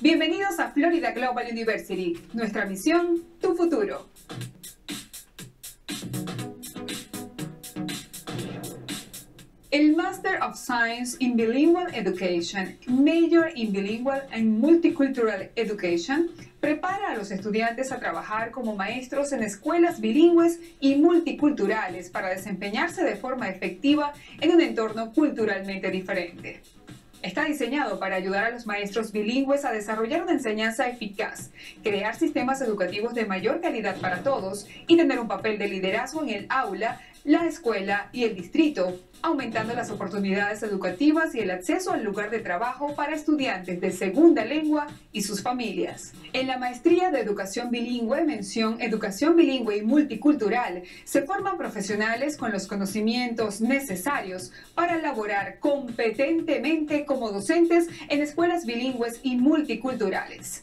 Bienvenidos a Florida Global University. Nuestra misión, tu futuro. El Master of Science in Bilingual Education, Major in Bilingual and Multicultural Education, prepara a los estudiantes a trabajar como maestros en escuelas bilingües y multiculturales para desempeñarse de forma efectiva en un entorno culturalmente diferente. Está diseñado para ayudar a los maestros bilingües a desarrollar una enseñanza eficaz, crear sistemas educativos de mayor calidad para todos y tener un papel de liderazgo en el aula, la escuela y el distrito, aumentando las oportunidades educativas y el acceso al lugar de trabajo para estudiantes de segunda lengua y sus familias. En la maestría de educación bilingüe, mención educación bilingüe y multicultural, se forman profesionales con los conocimientos necesarios para laborar competentemente como docentes en escuelas bilingües y multiculturales.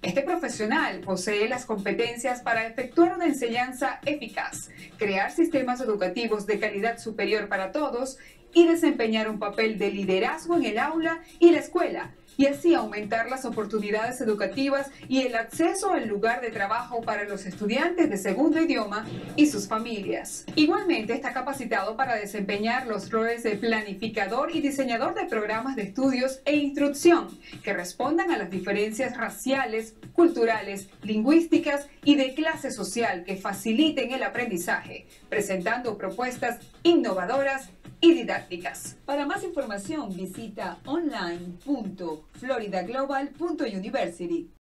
Este profesional posee las competencias para efectuar una enseñanza eficaz, crear sistemas educativos de calidad superior para todos y desempeñar un papel de liderazgo en el aula y la escuela, y así aumentar las oportunidades educativas y el acceso al lugar de trabajo para los estudiantes de segundo idioma y sus familias. Igualmente está capacitado para desempeñar los roles de planificador y diseñador de programas de estudios e instrucción que respondan a las diferencias raciales, culturales, lingüísticas y de clase social que faciliten el aprendizaje, presentando propuestas innovadoras y didácticas. Para más información visita online.floridaglobal.university.